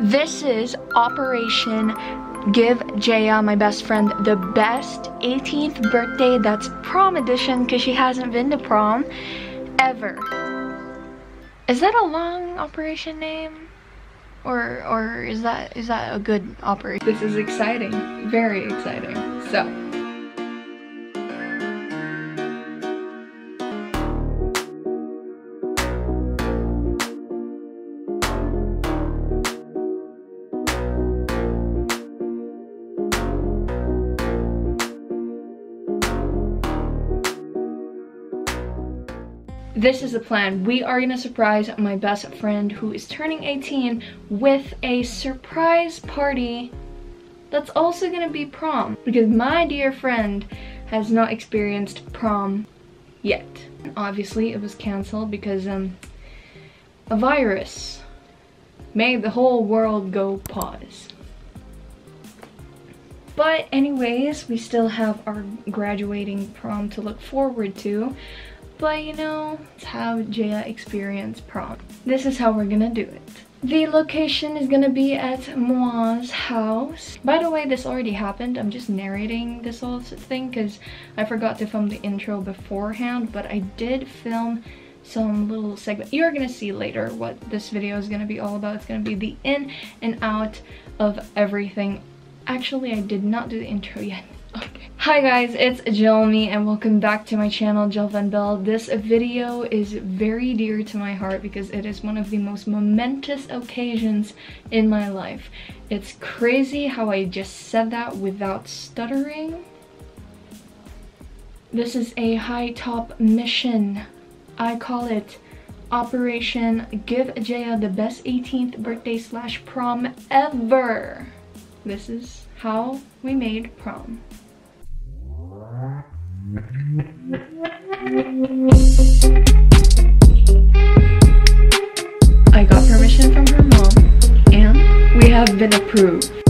This is Operation Give Jaya, my best friend, the best 18th birthday that's prom edition because she hasn't been to prom ever. Is that a long operation name? Or or is that is that a good operation? This is exciting. Very exciting. So this is the plan. We are gonna surprise my best friend who is turning 18 with a surprise party that's also gonna be prom because my dear friend has not experienced prom yet. Obviously it was canceled because um, a virus made the whole world go pause. But anyways, we still have our graduating prom to look forward to. But you know, it's how Jaya experienced prom. This is how we're gonna do it. The location is gonna be at Moa's house. By the way, this already happened. I'm just narrating this whole thing because I forgot to film the intro beforehand, but I did film some little segment. You're gonna see later what this video is gonna be all about. It's gonna be the in and out of everything. Actually, I did not do the intro yet. Hi guys, it's Jilmy and welcome back to my channel, Gil Van Belle. This video is very dear to my heart because it is one of the most momentous occasions in my life. It's crazy how I just said that without stuttering. This is a high top mission. I call it Operation Give Jaya the best 18th birthday slash prom ever. This is how we made prom. I got permission from her mom and we have been approved.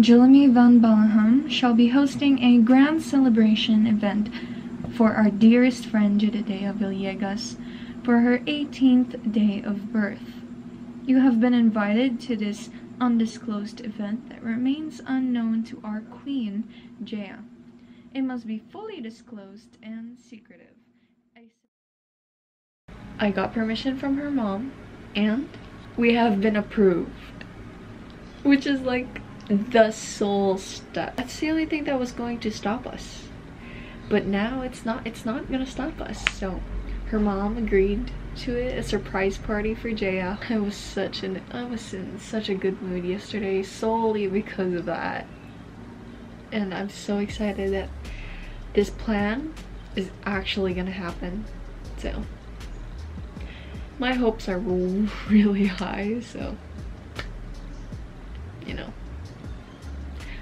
Jilamy van Ballenham, shall be hosting a grand celebration event for our dearest friend Jedediah Villegas for her 18th day of birth. You have been invited to this undisclosed event that remains unknown to our queen, Jaya. It must be fully disclosed and secretive. I got permission from her mom, and we have been approved which is like the soul stuff. That's the only thing that was going to stop us. But now it's not it's not gonna stop us. So her mom agreed to it, a surprise party for Jaya. I was such an I was in such a good mood yesterday solely because of that. And I'm so excited that this plan is actually gonna happen. So my hopes are really high, so you know.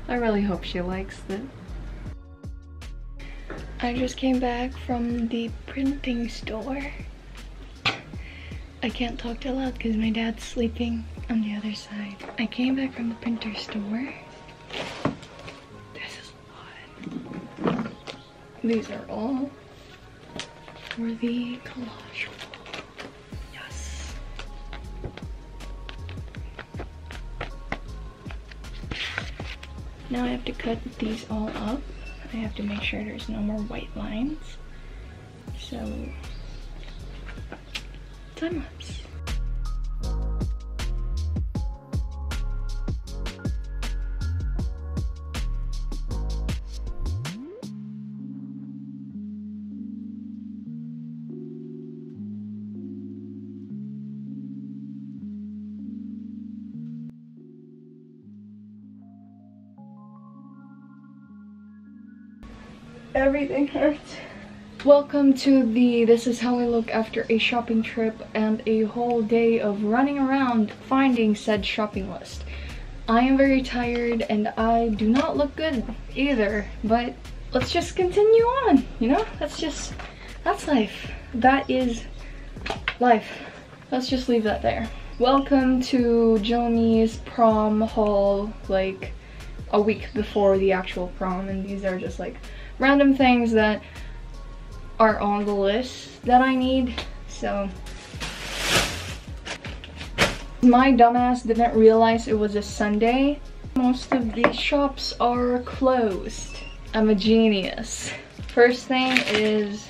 I really hope she likes it. I just came back from the printing store. I can't talk too loud because my dad's sleeping on the other side. I came back from the printer store. This is a lot. These are all for the collage Now I have to cut these all up. I have to make sure there's no more white lines. So, time lapse. Everything hurts. Welcome to the This is how I look after a shopping trip and a whole day of running around finding said shopping list. I am very tired and I do not look good either, but let's just continue on, you know? That's just, that's life. That is life. Let's just leave that there. Welcome to Joni's prom haul, like a week before the actual prom, and these are just like random things that are on the list that I need. So my dumbass didn't realize it was a Sunday. Most of these shops are closed. I'm a genius. First thing is,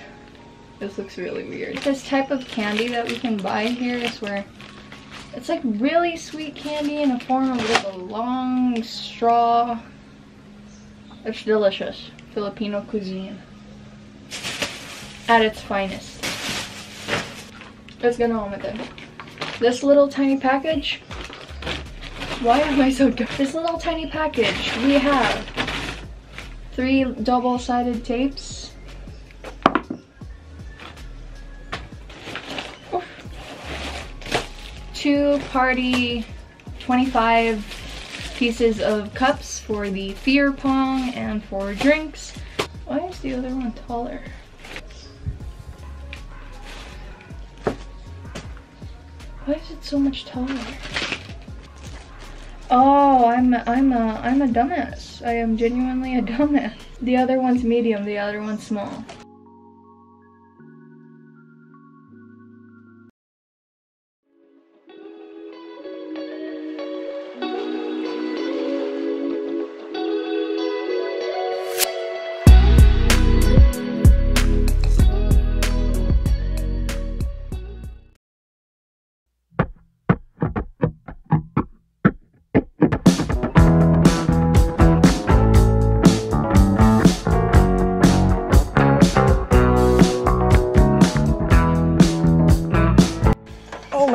this looks really weird. This type of candy that we can buy here is where it's like really sweet candy in the form of like a long straw. It's delicious. Filipino cuisine at its finest. Let's get on with it. This little tiny package, why am I so good? This little tiny package, we have three double-sided tapes. Two party 25 pieces of cups for the fear pong and for drinks. Why is the other one taller? Why is it so much taller? Oh, I'm I'm a I'm a dumbass. I am genuinely a dumbass. The other one's medium, the other one's small.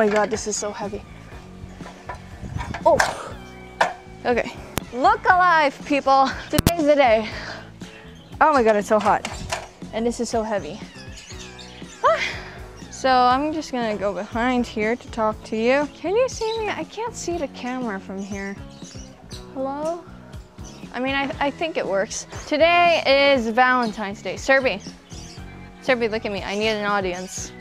My god, this is so heavy. Oh, okay. Look alive, people. Today's the day. Oh my god, it's so hot. And this is so heavy. Ah. So I'm just gonna go behind here to talk to you. Can you see me? I can't see the camera from here. Hello? I mean, I, I think it works. Today is Valentine's Day. Serby. Serby, look at me. I need an audience.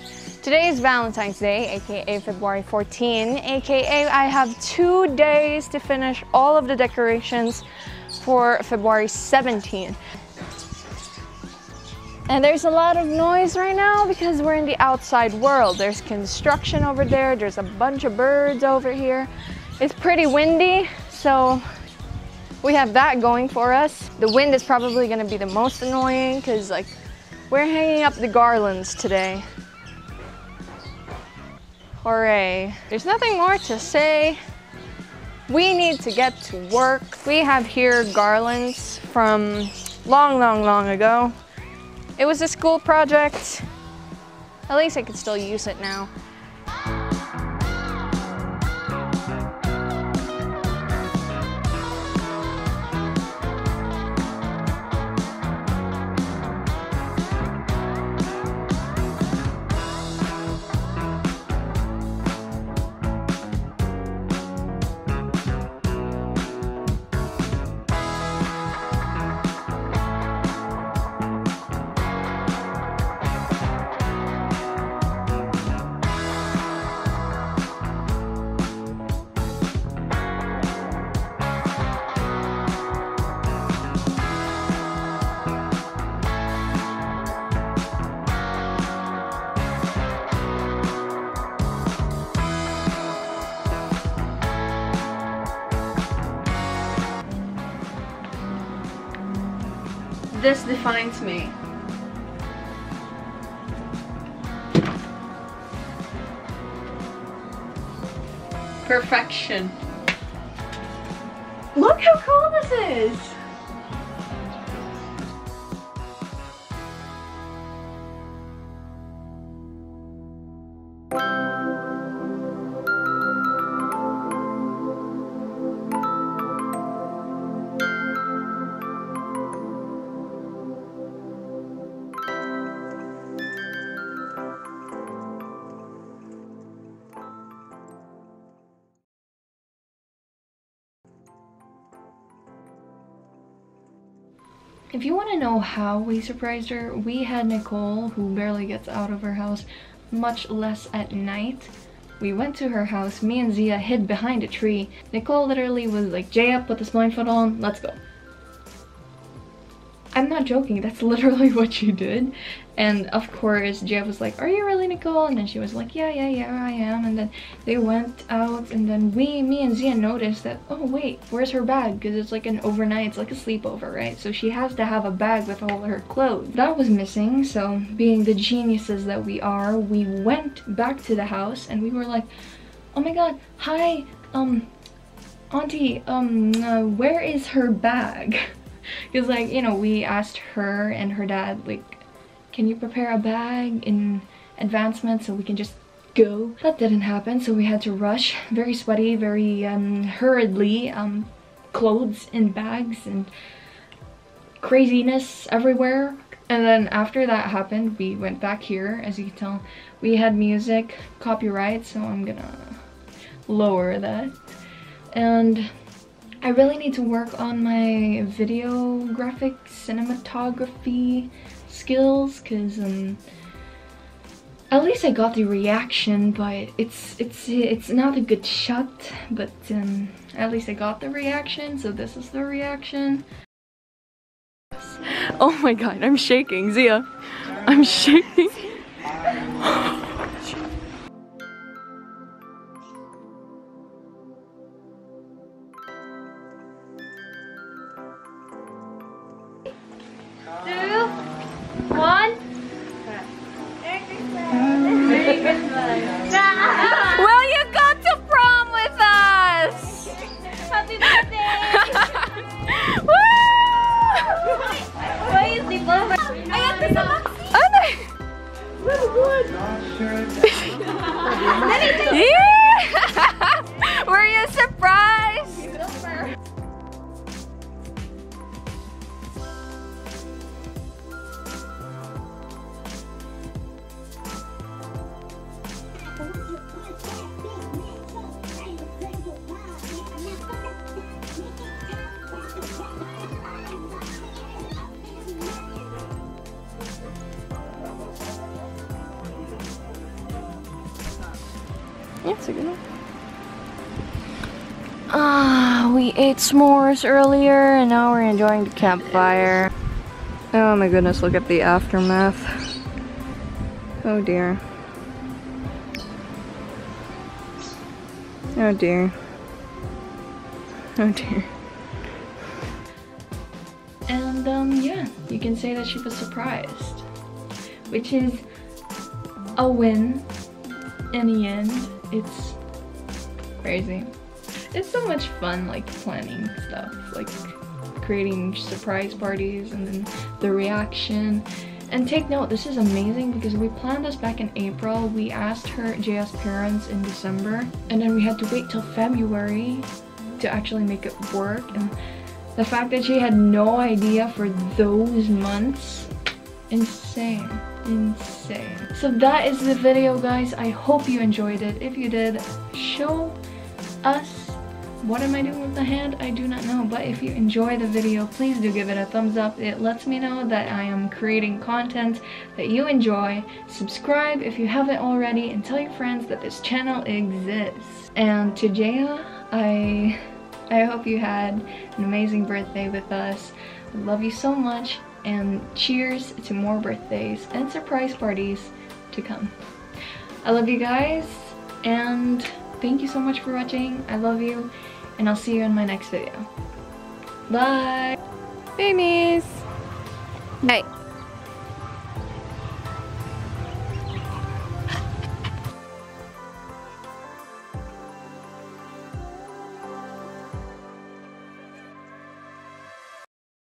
Today is Valentine's Day, aka February 14, aka I have two days to finish all of the decorations for February 17. And there's a lot of noise right now because we're in the outside world. There's construction over there, there's a bunch of birds over here. It's pretty windy, so we have that going for us. The wind is probably gonna be the most annoying because like we're hanging up the garlands today. Hooray. There's nothing more to say. We need to get to work. We have here garlands from long, long, long ago. It was a school project. At least I could still use it now. This defines me. Perfection. Look how cool this is! If you want to know how we surprised her, we had Nicole, who barely gets out of her house, much less at night. We went to her house, me and Zia hid behind a tree. Nicole literally was like, Jaya, put this blindfold on, let's go. I'm not joking, that's literally what she did. And of course, Jeff was like, are you really Nicole? And then she was like, yeah, yeah, yeah, I am. And then they went out and then we, me and Zia noticed that, oh wait, where's her bag? Because it's like an overnight, it's like a sleepover, right? So she has to have a bag with all her clothes. That was missing, so being the geniuses that we are, we went back to the house and we were like, oh my god, hi, um, auntie, um, uh, where is her bag? Because like, you know, we asked her and her dad like, can you prepare a bag in advancement so we can just go? That didn't happen, so we had to rush. Very sweaty, very um, hurriedly, um, clothes in bags and craziness everywhere. And then after that happened, we went back here. As you can tell, we had music, copyright, so I'm gonna lower that. And I really need to work on my video graphic cinematography skills because um, at least I got the reaction but it's it's it's not a good shot but um, at least I got the reaction so this is the reaction. Oh my god I'm shaking Zia. I'm shaking Ah, we ate s'mores earlier and now we're enjoying the campfire. Oh my goodness, look at the aftermath. Oh dear. Oh dear. Oh dear. And um, yeah, you can say that she was surprised. Which is a win in the end it's crazy. It's so much fun like planning stuff, like creating surprise parties and then the reaction. And take note, this is amazing because we planned this back in April. We asked her JS parents in December and then we had to wait till February to actually make it work. And the fact that she had no idea for those months, insane insane. So that is the video guys. I hope you enjoyed it. If you did, show us what am I doing with the hand? I do not know, but if you enjoy the video, please do give it a thumbs up. It lets me know that I am creating content that you enjoy. Subscribe if you haven't already and tell your friends that this channel exists. And to Jaya, I, I hope you had an amazing birthday with us. I love you so much and cheers to more birthdays and surprise parties to come. I love you guys and thank you so much for watching. I love you and I'll see you in my next video. Bye! Babies! Night.